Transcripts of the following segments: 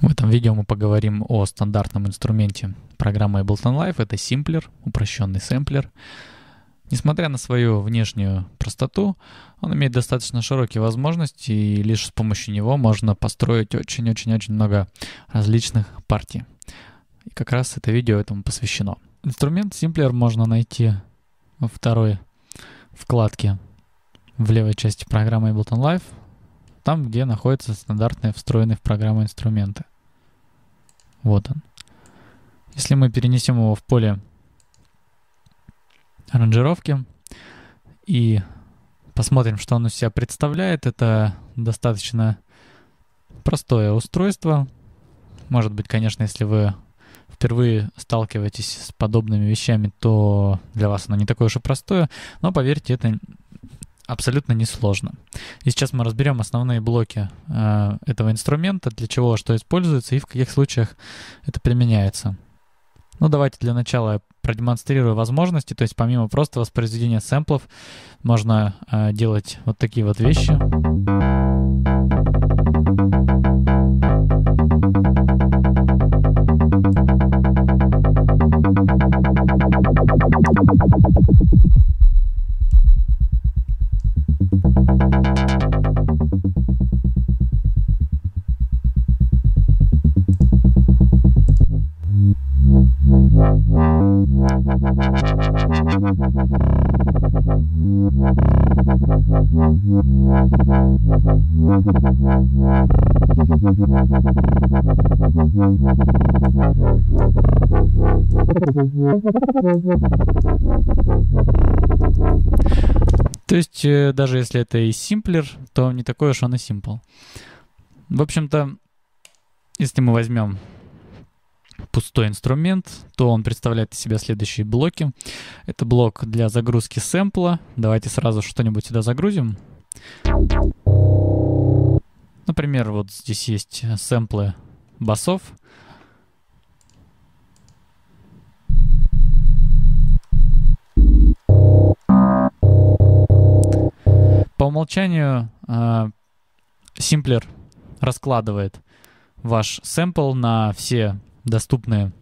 В этом видео мы поговорим о стандартном инструменте программы Ableton Live. Это симплер, упрощенный сэмплер. Несмотря на свою внешнюю простоту, он имеет достаточно широкие возможности, и лишь с помощью него можно построить очень-очень-очень много различных партий. И как раз это видео этому посвящено. Инструмент симплер можно найти во второй вкладке в левой части программы Ableton Live, там, где находятся стандартные встроенные в программу инструменты. Вот он. Если мы перенесем его в поле аранжировки и посмотрим, что он из себя представляет, это достаточно простое устройство. Может быть, конечно, если вы впервые сталкиваетесь с подобными вещами, то для вас оно не такое уж и простое, но поверьте, это абсолютно несложно. И сейчас мы разберем основные блоки э, этого инструмента, для чего что используется и в каких случаях это применяется. Ну, давайте для начала я продемонстрирую возможности. То есть помимо просто воспроизведения сэмплов можно э, делать вот такие вот вещи. То есть, э, даже если это и симплер, то не такой уж он и симпл. В общем-то, если мы возьмем пустой инструмент, то он представляет из себя следующие блоки. Это блок для загрузки сэмпла. Давайте сразу что-нибудь сюда загрузим. Например, вот здесь есть сэмплы басов. По умолчанию э, симплер раскладывает ваш сэмпл на все доступные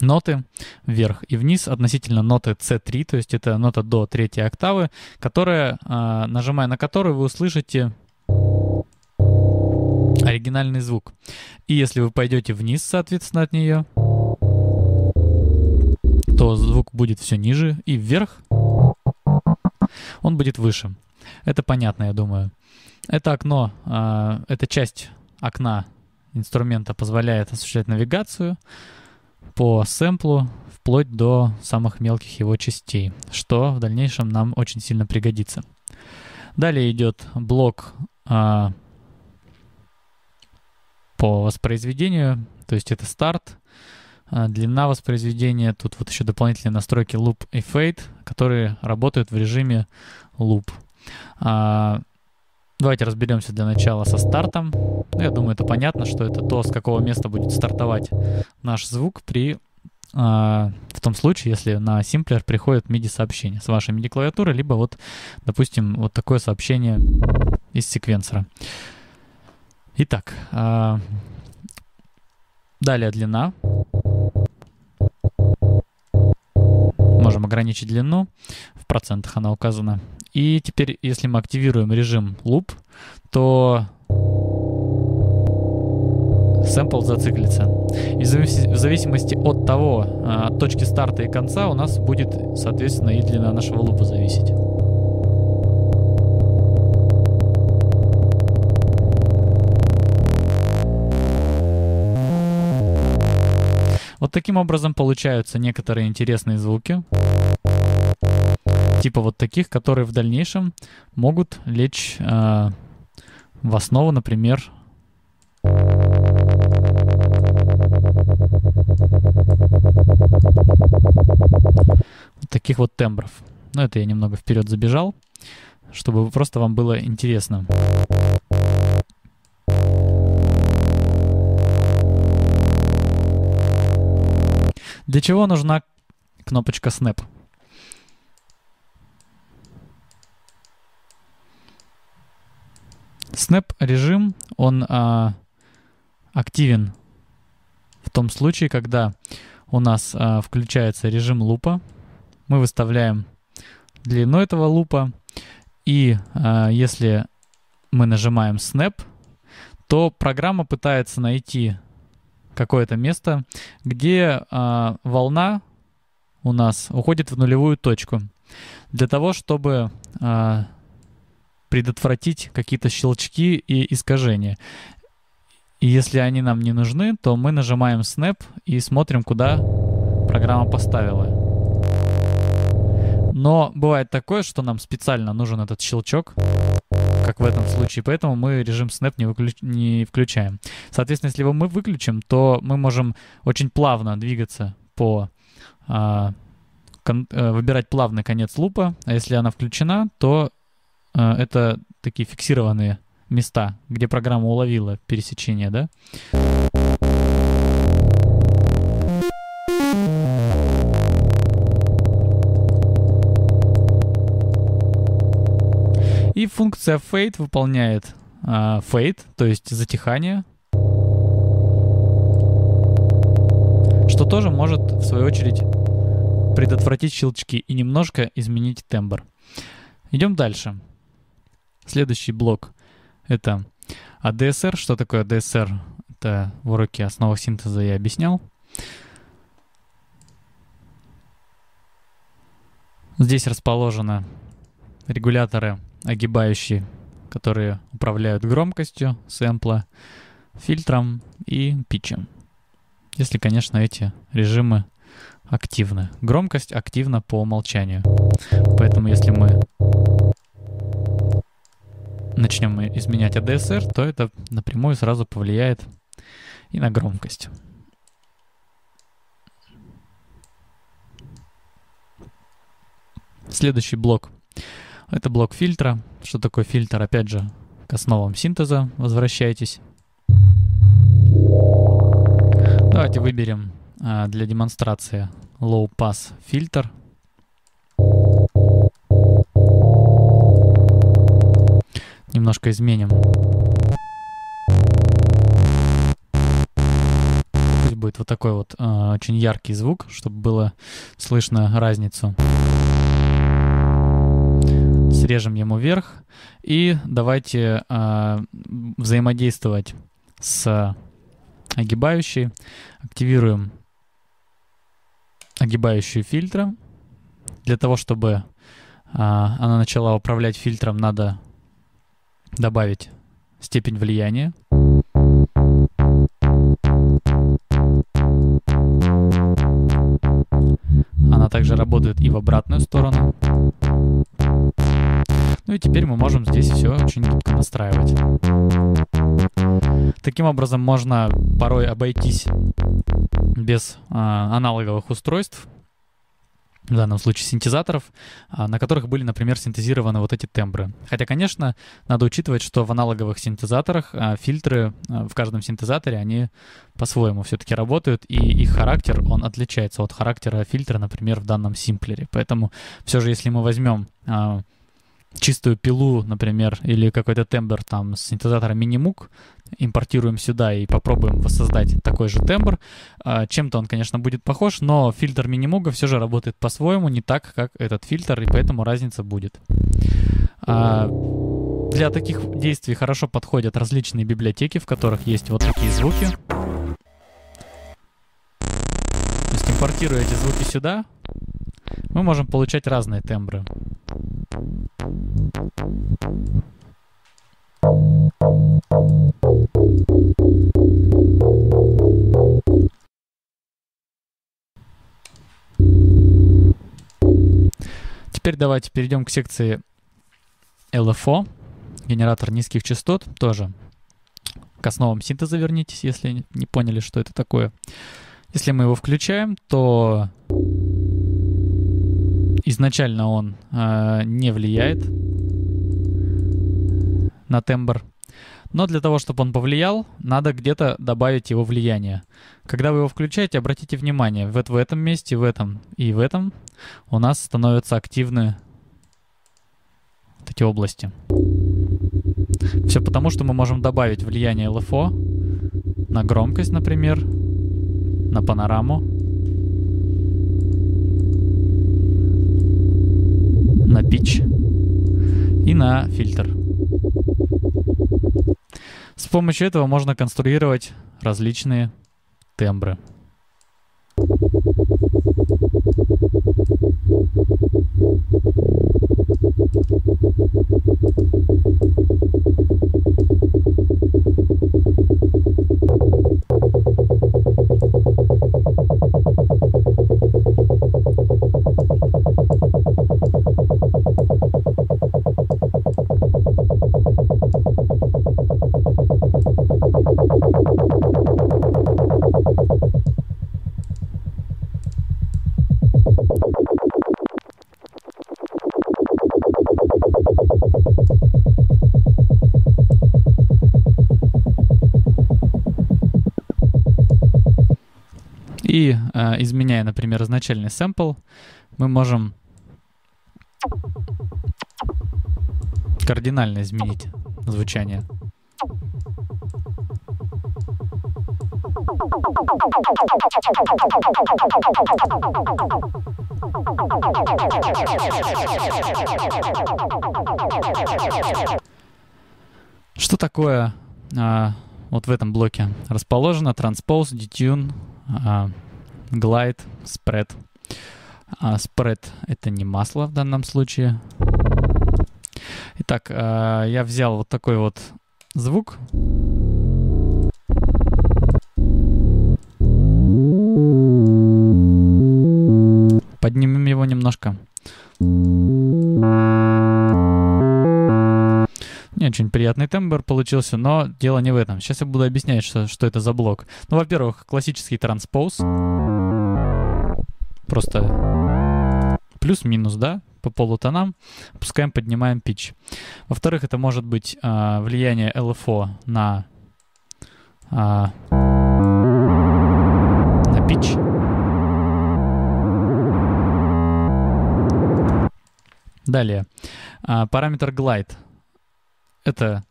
ноты вверх и вниз относительно ноты C3, то есть это нота до третьей октавы, которая, э, нажимая на которую, вы услышите оригинальный звук. И если вы пойдете вниз, соответственно, от нее, то звук будет все ниже, и вверх он будет выше. Это понятно, я думаю. Это окно, э, эта часть окна инструмента позволяет осуществлять навигацию по сэмплу вплоть до самых мелких его частей, что в дальнейшем нам очень сильно пригодится. Далее идет блок э, по воспроизведению, то есть это старт, э, длина воспроизведения, тут вот еще дополнительные настройки loop и fade, которые работают в режиме loop. А, давайте разберемся для начала со стартом. Я думаю, это понятно, что это то, с какого места будет стартовать наш звук при а, в том случае, если на симплер приходит MIDI-сообщение с вашей MIDI-клавиатуры, либо вот, допустим, вот такое сообщение из секвенсора. Итак, а, далее длина. Можем ограничить длину, в процентах она указана. И теперь, если мы активируем режим loop, то сэмпл зациклится. И в зависимости от того, а, от точки старта и конца, у нас будет, соответственно, и длина нашего лупа зависеть. Вот таким образом получаются некоторые интересные звуки типа вот таких, которые в дальнейшем могут лечь э, в основу, например, таких вот тембров. Ну, это я немного вперед забежал, чтобы просто вам было интересно. Для чего нужна кнопочка Snap? Snap режим, он а, активен в том случае, когда у нас а, включается режим лупа. Мы выставляем длину этого лупа. И а, если мы нажимаем Snap, то программа пытается найти какое-то место, где а, волна у нас уходит в нулевую точку. Для того, чтобы а, предотвратить какие-то щелчки и искажения. И если они нам не нужны, то мы нажимаем Snap и смотрим, куда программа поставила. Но бывает такое, что нам специально нужен этот щелчок, как в этом случае, поэтому мы режим Snap не, выключ... не включаем. Соответственно, если его мы выключим, то мы можем очень плавно двигаться по... А, кон... Э, выбирать плавный конец лупа, а если она включена, то это такие фиксированные места, где программа уловила пересечение, да? И функция fade выполняет э, fade, то есть затихание, что тоже может, в свою очередь, предотвратить щелчки и немножко изменить тембр. Идем дальше. Следующий блок это ADSR. Что такое ADSR? Это в уроке основах синтеза я объяснял. Здесь расположены регуляторы огибающие, которые управляют громкостью сэмпла, фильтром и питчем. Если, конечно, эти режимы активны. Громкость активна по умолчанию. Поэтому если мы начнем мы изменять ADSR, то это напрямую сразу повлияет и на громкость. Следующий блок — это блок фильтра. Что такое фильтр? Опять же, к основам синтеза возвращайтесь. Давайте выберем а, для демонстрации Low Pass фильтр — немножко изменим. Пусть будет вот такой вот э, очень яркий звук, чтобы было слышно разницу. Срежем ему вверх. И давайте э, взаимодействовать с огибающей. Активируем огибающую фильтра. Для того, чтобы э, она начала управлять фильтром, надо добавить степень влияния. Она также работает и в обратную сторону. Ну и теперь мы можем здесь все очень гибко настраивать. Таким образом можно порой обойтись без а, аналоговых устройств, в данном случае синтезаторов, а, на которых были, например, синтезированы вот эти тембры. Хотя, конечно, надо учитывать, что в аналоговых синтезаторах а, фильтры а, в каждом синтезаторе, они по-своему все-таки работают, и их характер, он отличается от характера фильтра, например, в данном симплере. Поэтому все же, если мы возьмем чистую пилу, например, или какой-то тембр там с синтезатора Minimoog, импортируем сюда и попробуем воссоздать такой же тембр. А, чем-то он, конечно, будет похож, но фильтр Minimoog все же работает по-своему, не так, как этот фильтр, и поэтому разница будет. А, для таких действий хорошо подходят различные библиотеки, в которых есть вот такие звуки. То есть импортируя эти звуки сюда, мы можем получать разные тембры. Теперь давайте перейдем к секции LFO, генератор низких частот, тоже к основам синтеза вернитесь, если не поняли, что это такое. Если мы его включаем, то изначально он э, не влияет на тембр. Но для того, чтобы он повлиял, надо где-то добавить его влияние. Когда вы его включаете, обратите внимание, в этом месте, в этом и в этом у нас становятся активны вот эти области. Все потому, что мы можем добавить влияние LFO на громкость, например, на панораму, на pitch и на фильтр. С помощью этого можно конструировать различные тембры. Э, изменяя, например, изначальный сэмпл, мы можем кардинально изменить звучание. Что такое а, вот в этом блоке расположено? Transpose, Detune, а, Glide, Spread. А, spread — это не масло в данном случае. Итак, а, я взял вот такой вот звук. Поднимем его немножко. Не очень приятный тембр получился, но дело не в этом. Сейчас я буду объяснять, что, что это за блок. Ну, во-первых, классический транспоз. Просто плюс-минус, да, по полутонам. Опускаем, поднимаем pitch. Во-вторых, это может быть а, влияние LFO на, а, на pitch. Далее. А, параметр glide это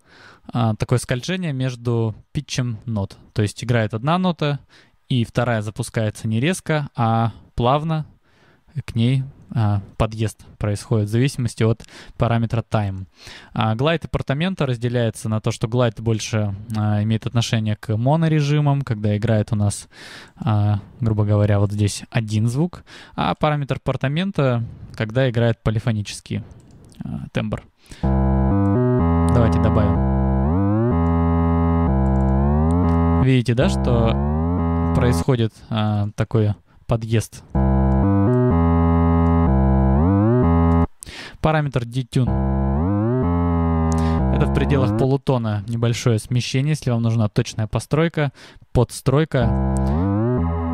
а, такое скольжение между питчем нот. То есть играет одна нота, и вторая запускается не резко, а плавно к ней а, подъезд происходит в зависимости от параметра time. А, глайд апартамента разделяется на то, что глайд больше а, имеет отношение к монорежимам, когда играет у нас, а, грубо говоря, вот здесь один звук, а параметр апартамента, когда играет полифонический а, тембр. Давайте добавим. Видите, да, что происходит а, такой подъезд. Параметр detune. Это в пределах полутона небольшое смещение, если вам нужна точная постройка, подстройка.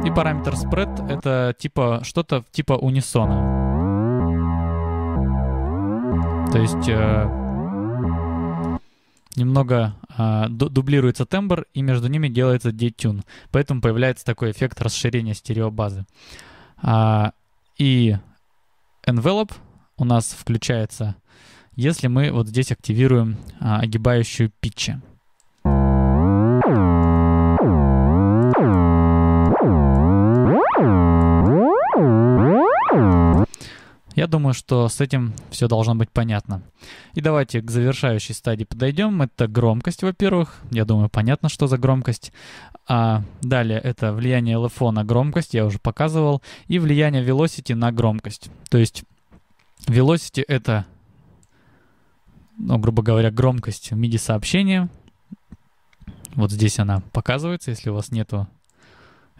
И параметр spread — это типа что-то типа унисона. То есть э, немного э, дублируется тембр, и между ними делается детюн. Поэтому появляется такой эффект расширения стереобазы. А, и envelope у нас включается, если мы вот здесь активируем а, огибающую питчи. Я думаю, что с этим все должно быть понятно. И давайте к завершающей стадии подойдем. Это громкость, во-первых. Я думаю, понятно, что за громкость. А далее это влияние LFO на громкость, я уже показывал. И влияние velocity на громкость. То есть velocity это, ну, грубо говоря, громкость MIDI-сообщения. Вот здесь она показывается. Если у вас нету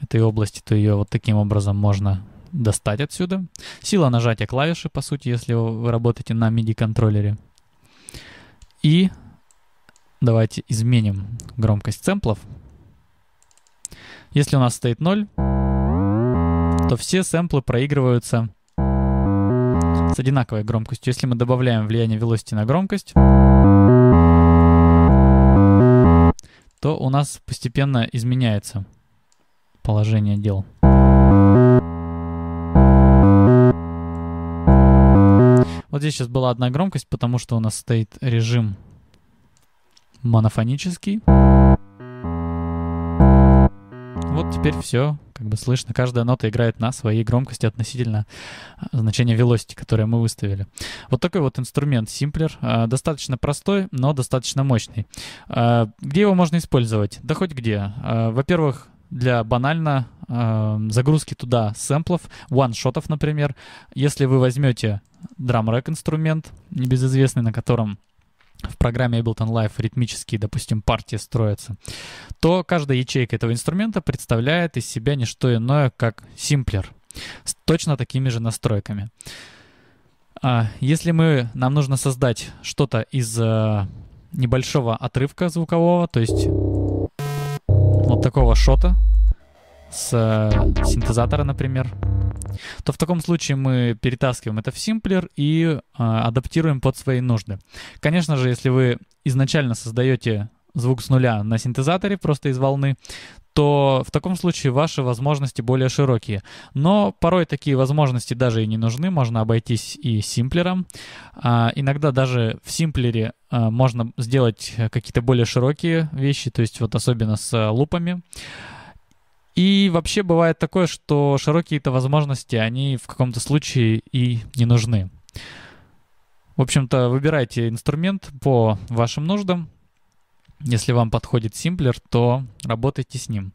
этой области, то ее вот таким образом можно достать отсюда. Сила нажатия клавиши, по сути, если вы работаете на MIDI-контроллере. И давайте изменим громкость сэмплов. Если у нас стоит 0, то все сэмплы проигрываются с одинаковой громкостью. Если мы добавляем влияние velocity на громкость, то у нас постепенно изменяется положение дел. Вот здесь сейчас была одна громкость, потому что у нас стоит режим монофонический. вот теперь все как бы слышно. Каждая нота играет на своей громкости относительно а, значения velocity, которое мы выставили. Вот такой вот инструмент Simpler. А, достаточно простой, но достаточно мощный. А, где его можно использовать? Да хоть где. Во-первых, для банально загрузки туда сэмплов, one-шотов, например. Если вы возьмете драм-рэк инструмент, небезызвестный, на котором в программе Ableton Live ритмические, допустим, партии строятся, то каждая ячейка этого инструмента представляет из себя не что иное, как симплер с точно такими же настройками. А если мы, нам нужно создать что-то из э, небольшого отрывка звукового, то есть такого шота с э, синтезатора, например, то в таком случае мы перетаскиваем это в симплер и э, адаптируем под свои нужды. Конечно же, если вы изначально создаете звук с нуля на синтезаторе, просто из волны, то в таком случае ваши возможности более широкие. Но порой такие возможности даже и не нужны, можно обойтись и симплером. А, иногда даже в симплере а, можно сделать какие-то более широкие вещи, то есть вот особенно с а, лупами. И вообще бывает такое, что широкие-то возможности, они в каком-то случае и не нужны. В общем-то, выбирайте инструмент по вашим нуждам. Если вам подходит симплер, то работайте с ним.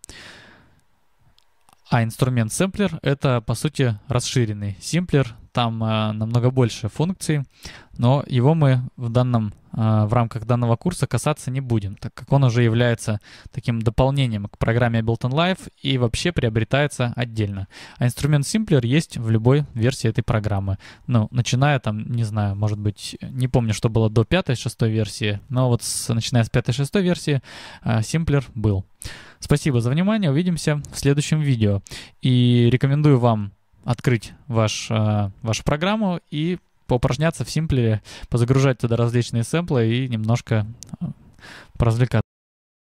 А инструмент сэмплер — это, по сути, расширенный симплер. Там э, намного больше функций, но его мы в данном а, в рамках данного курса касаться не будем, так как он уже является таким дополнением к программе Ableton Live и вообще приобретается отдельно. А инструмент Simpler есть в любой версии этой программы. Ну, начиная там, не знаю, может быть, не помню, что было до 5-6 версии, но вот с, начиная с 5-6 версии Simpler а, был. Спасибо за внимание, увидимся в следующем видео. И рекомендую вам открыть ваш, а, вашу программу и поупражняться в симпле, позагружать туда различные сэмплы и немножко э, поразвлекаться.